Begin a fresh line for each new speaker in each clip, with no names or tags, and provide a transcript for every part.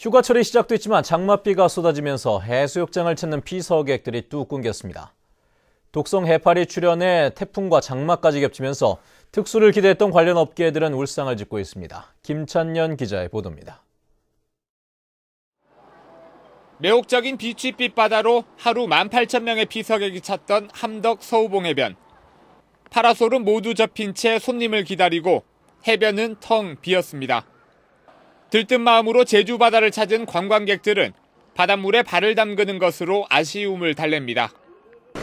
휴가철이 시작됐지만 장맛비가 쏟아지면서 해수욕장을 찾는 피서객들이 뚝 끊겼습니다. 독성 해파리 출현에 태풍과 장마까지 겹치면서 특수를 기대했던 관련 업계들은 울상을 짓고 있습니다. 김찬년 기자의 보도입니다.
매혹적인 비취빛 바다로 하루 18,000명의 피서객이 찾던 함덕 서우봉 해변. 파라솔은 모두 접힌 채 손님을 기다리고 해변은 텅 비었습니다. 들뜬 마음으로 제주 바다를 찾은 관광객들은 바닷물에 발을 담그는 것으로 아쉬움을 달랩니다.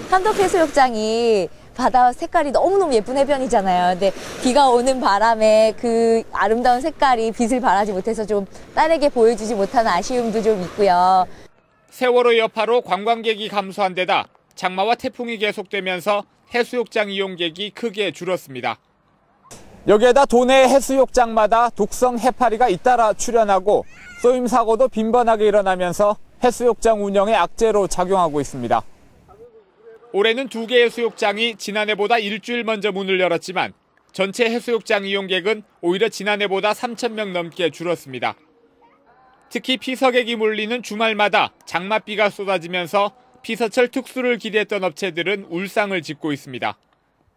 함덕해수욕장이 바다 색깔이 너무너무 예쁜 해변이잖아요. 근데 비가 오는 바람에 그 아름다운 색깔이 빛을 발하지 못해서 좀 딸에게 보여주지 못하는 아쉬움도 좀 있고요.
세월호 여파로 관광객이 감소한 데다 장마와 태풍이 계속되면서 해수욕장 이용객이 크게 줄었습니다. 여기에다 도내 해수욕장마다 독성 해파리가 잇따라 출현하고 쏘임 사고도 빈번하게 일어나면서 해수욕장 운영에 악재로 작용하고 있습니다. 올해는 두 개의 수욕장이 지난해보다 일주일 먼저 문을 열었지만 전체 해수욕장 이용객은 오히려 지난해보다 3천 명 넘게 줄었습니다. 특히 피서객이 몰리는 주말마다 장맛비가 쏟아지면서 피서철 특수를 기대했던 업체들은 울상을 짓고 있습니다.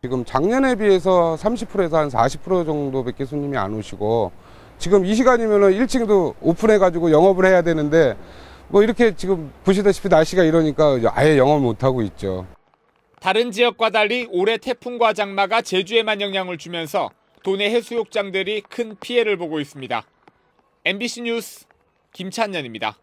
지금 작년에 비해서 30%에서 한 40% 정도밖에 손님이 안 오시고 지금 이 시간이면 1층도 오픈해가지고 영업을 해야 되는데 뭐 이렇게 지금 보시다시피 날씨가 이러니까 아예 영업을 못하고 있죠.
다른 지역과 달리 올해 태풍과 장마가 제주에만 영향을 주면서 도내 해수욕장들이 큰 피해를 보고 있습니다. MBC 뉴스 김찬년입니다.